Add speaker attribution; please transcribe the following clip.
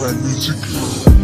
Speaker 1: my music.